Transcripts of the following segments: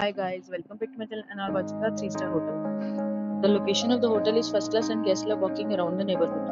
Hi guys, welcome back to my channel and are watching a 3 star hotel. The location of the hotel is first class and guests love walking around the neighborhood.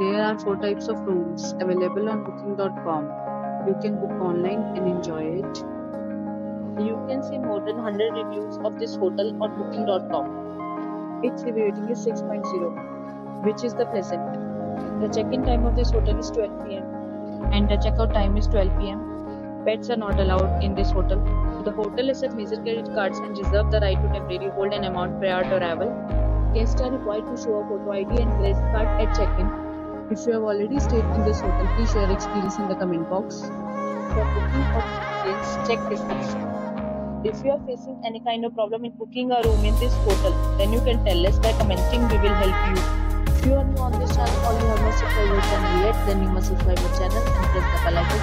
There are four types of rooms available on booking.com. You can book online and enjoy it. You can see more than 100 reviews of this hotel on booking.com. Its review rating is 6.0, which is the pleasant. The check-in time of this hotel is 12 pm and the checkout time is 12 pm. Pets are not allowed in this hotel. The hotel accepts major credit cards and reserves the right to temporarily hold an amount prior to arrival. Guests are required to show a photo ID and credit card at check-in. If you have already stayed in this hotel, please share your experience in the comment box. For booking or details, check description. If you are facing any kind of problem in booking a room in this hotel, then you can tell us by commenting. We will help you. If you are new on this channel or you have not subscribed our channel yet, then you must subscribe our channel and press the